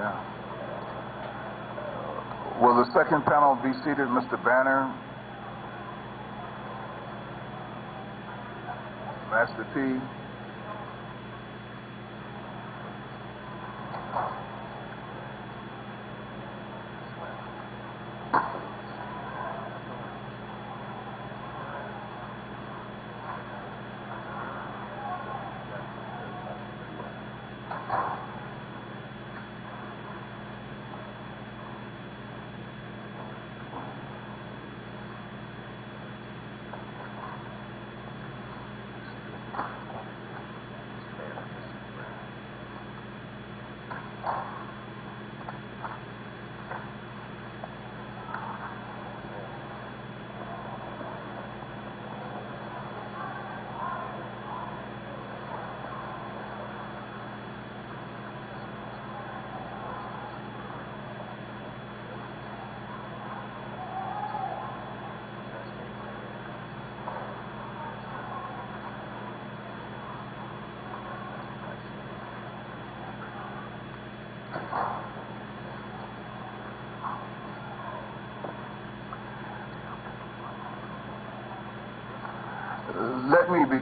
Yeah. Will the second panel be seated, Mr. Banner? Master P. Let me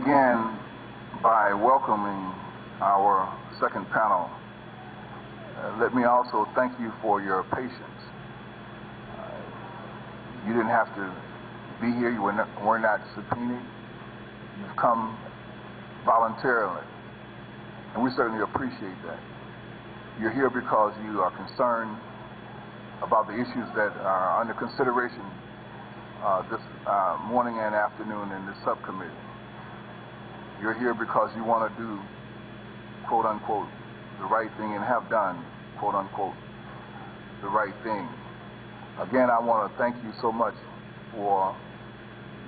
begin by welcoming our second panel. Uh, let me also thank you for your patience. Uh, you didn't have to be here, you were not, were not subpoenaed. You've come voluntarily, and we certainly appreciate that. You're here because you are concerned about the issues that are under consideration uh, this uh, morning and afternoon in this subcommittee. You're here because you want to do, quote unquote, the right thing and have done, quote unquote, the right thing. Again, I want to thank you so much for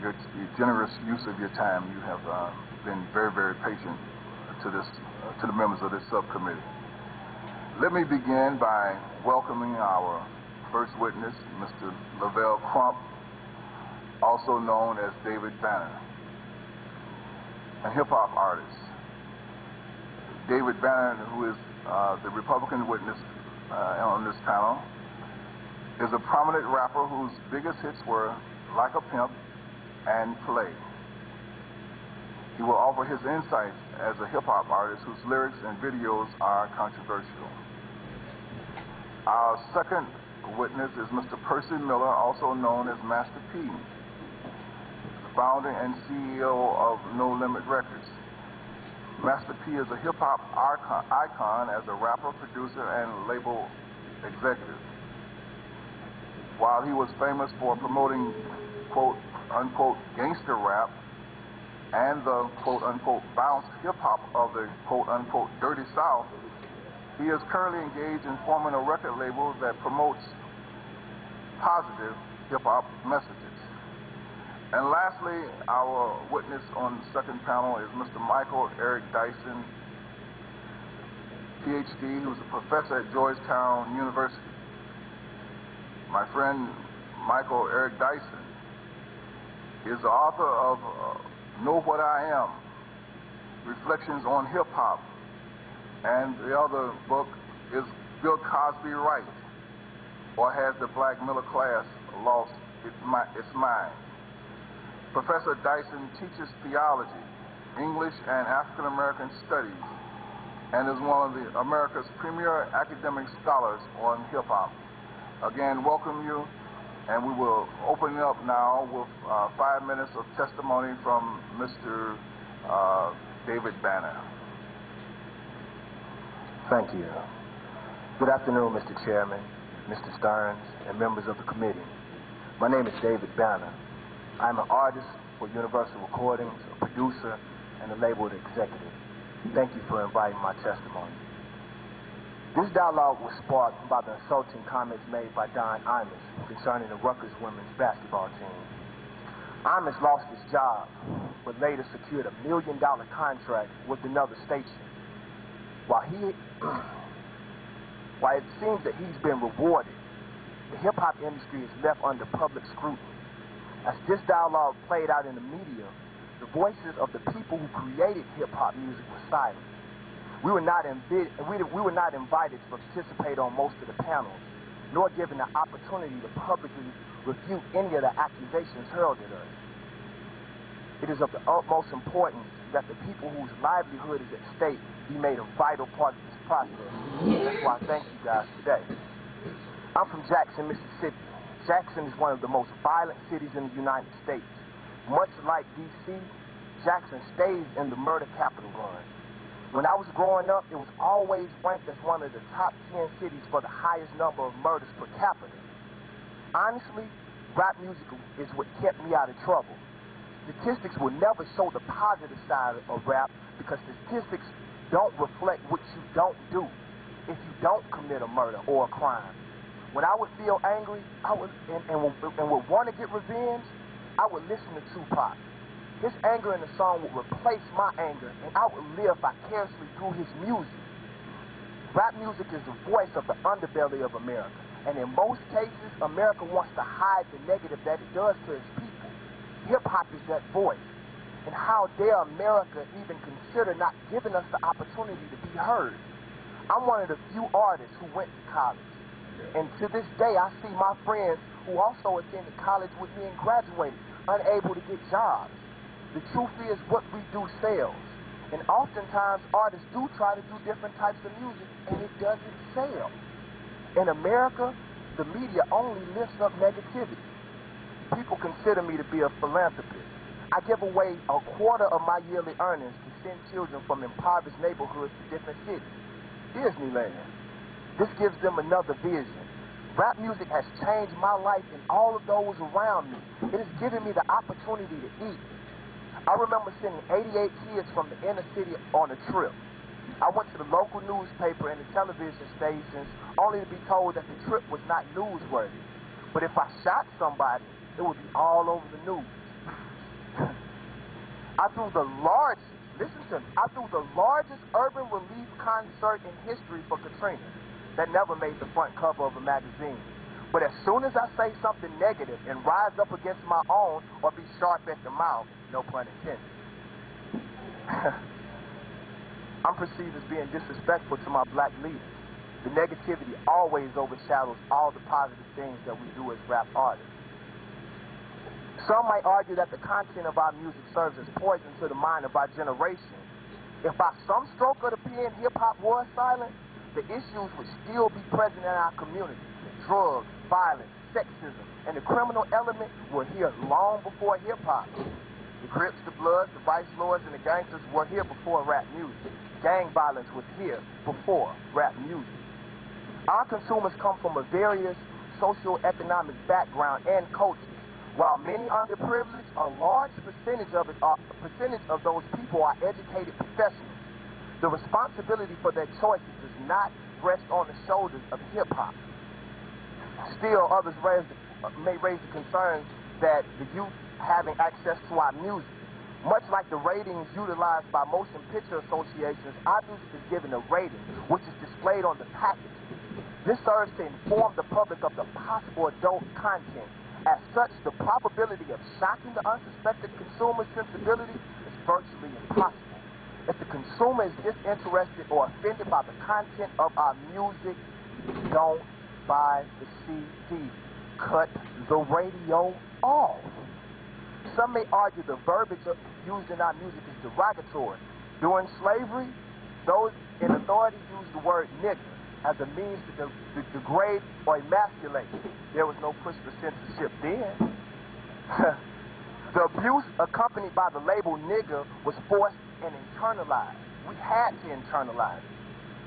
your, your generous use of your time. You have uh, been very, very patient to this, uh, to the members of this subcommittee. Let me begin by welcoming our first witness, Mr. Lavell Crump, also known as David Banner a hip hop artist. David Banner, who is uh, the Republican witness uh, on this panel, is a prominent rapper whose biggest hits were Like a Pimp and Play. He will offer his insights as a hip hop artist whose lyrics and videos are controversial. Our second witness is Mr. Percy Miller, also known as Master P founder and CEO of No Limit Records. Master P is a hip hop icon as a rapper, producer, and label executive. While he was famous for promoting quote unquote gangster rap and the quote unquote bounce hip hop of the quote unquote dirty south, he is currently engaged in forming a record label that promotes positive hip hop messages. And lastly, our witness on the second panel is Mr. Michael Eric Dyson, PhD, who's a professor at Georgetown University. My friend Michael Eric Dyson is the author of uh, Know What I Mean, Reflections on Hip Hop, and the other book is Bill Cosby Right, or Has the Black Middle Class Lost Its Mind? Professor Dyson teaches theology, English, and African American studies, and is one of the America's premier academic scholars on hip hop. Again, welcome you, and we will open it up now with uh, five minutes of testimony from Mr. Uh, David Banner. Thank you. Good afternoon, Mr. Chairman, Mr. Stearns, and members of the committee. My name is David Banner. I'm an artist for Universal Recordings, a producer, and a label executive. Thank you for inviting my testimony. This dialogue was sparked by the insulting comments made by Don Imus concerning the Rutgers women's basketball team. Imus lost his job, but later secured a million dollar contract with another station. While he, while it seems that he's been rewarded, the hip hop industry is left under public scrutiny. As this dialogue played out in the media, the voices of the people who created hip hop music were silent. We were not we were not invited to participate on most of the panels, nor given the opportunity to publicly refute any of the accusations hurled at us. It is of the utmost importance that the people whose livelihood is at stake be made a vital part of this process. That's why I thank you guys today. I'm from Jackson, Mississippi. Jackson is one of the most violent cities in the United States. Much like D.C., Jackson stays in the murder capital run. When I was growing up, it was always ranked as one of the top 10 cities for the highest number of murders per capita. Honestly, rap music is what kept me out of trouble. Statistics will never show the positive side of rap because statistics don't reflect what you don't do if you don't commit a murder or a crime. When I would feel angry I would, and, and, and would want to get revenge, I would listen to Tupac. His anger in the song would replace my anger, and I would live vicariously through his music. Rap music is the voice of the underbelly of America, and in most cases, America wants to hide the negative that it does to its people. Hip hop is that voice. And how dare America even consider not giving us the opportunity to be heard? I'm one of the few artists who went to college. And to this day, I see my friends who also attended college with me and graduated unable to get jobs. The truth is, what we do sells. And oftentimes, artists do try to do different types of music, and it doesn't sell. In America, the media only lifts up negativity. People consider me to be a philanthropist. I give away a quarter of my yearly earnings to send children from impoverished neighborhoods to different cities. Disneyland. This gives them another vision. Rap music has changed my life and all of those around me. It has given me the opportunity to eat. I remember sending 88 kids from the inner city on a trip. I went to the local newspaper and the television stations only to be told that the trip was not newsworthy. But if I shot somebody, it would be all over the news. I threw the largest, listen to me, I threw the largest urban relief concert in history for Katrina that never made the front cover of a magazine. But as soon as I say something negative and rise up against my own or be sharp at the mouth, no pun intended, I'm perceived as being disrespectful to my black leaders. The negativity always overshadows all the positive things that we do as rap artists. Some might argue that the content of our music serves as poison to the mind of our generation. If by some stroke of the pen hip hop was silent, the issues would still be present in our community. Drugs, violence, sexism, and the criminal element were here long before hip hop. The Crips, the Bloods, the Vice Lords, and the gangsters were here before rap music. Gang violence was here before rap music. Our consumers come from a various socioeconomic background and cultures. While many are underprivileged, a large percentage of, it are, percentage of those people are educated professionals. The responsibility for their choices does not rest on the shoulders of hip hop. Still, others raise the, may raise the concern that the youth having access to our music. Much like the ratings utilized by motion picture associations, our music is given a rating, which is displayed on the package. This serves to inform the public of the possible adult content as such, the probability of shocking the unsuspected consumer's sensibility is virtually impossible. If the consumer is disinterested or offended by the content of our music, don't buy the CD. Cut the radio off. Some may argue the verbiage used in our music is derogatory. During slavery, those in authority used the word nigger as a means to, de- to degrade or emasculate. There was no push for censorship then. the abuse accompanied by the label nigger was forced and internalize. We had to internalize.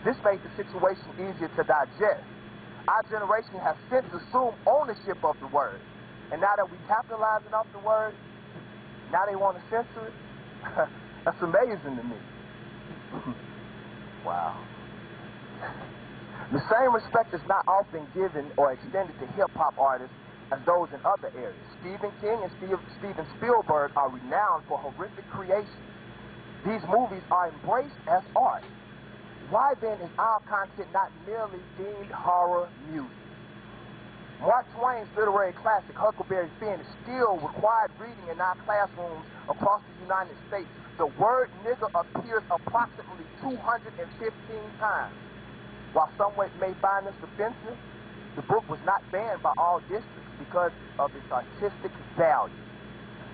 This made the situation easier to digest. Our generation has since assumed ownership of the word. And now that we're capitalizing off the word, now they want to censor it? That's amazing to me. wow. The same respect is not often given or extended to hip hop artists as those in other areas. Stephen King and Steve, Steven Spielberg are renowned for horrific creations. These movies are embraced as art. Why then is our content not merely deemed horror music? Mark Twain's literary classic, Huckleberry Finn, is still required reading in our classrooms across the United States. The word nigger appears approximately 215 times. While some may find this offensive, The book was not banned by all districts because of its artistic value.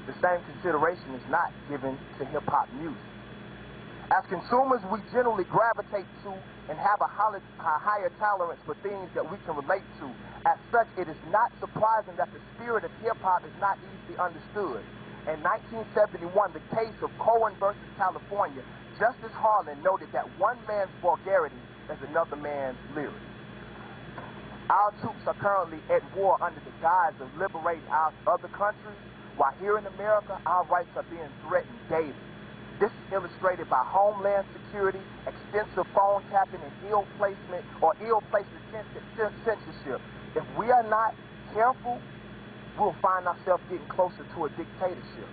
The same consideration is not given to hip hop music. As consumers, we generally gravitate to and have a, higher tolerance for things that we can relate to. As such, it is not surprising that the spirit of hip hop is not easily understood. In 1971, the case of Cohen versus California, Justice Harlan noted that one man's vulgarity is another man's lyrics. Our troops are currently at war under the guise of liberating our other countries, while here in America, our rights are being threatened daily. This is illustrated by Homeland Security, extensive phone tapping, and ill placement or ill placement censorship. If we are not careful, we'll find ourselves getting closer to a dictatorship.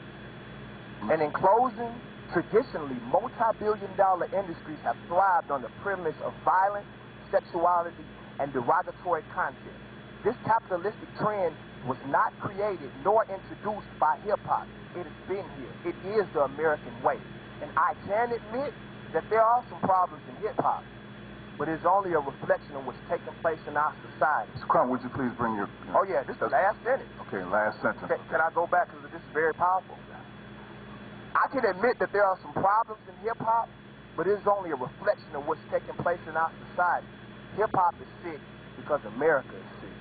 And in closing, traditionally, multi-billion dollar industries have thrived on the premise of violence, sexuality, and derogatory content. This capitalistic trend was not created nor introduced by hip-hop. It has been here. It is the American way. And I can admit that there are some problems in hip hop, but it's only a reflection of what's taking place in our society. Mr. Crump, would you please bring your. oh, yeah, this is the last sentence. Okay, last sentence. Can, can I go back? Because this is very powerful. I can admit that there are some problems in hip hop, but it's only a reflection of what's taking place in our society. Hip hop is sick because America is sick.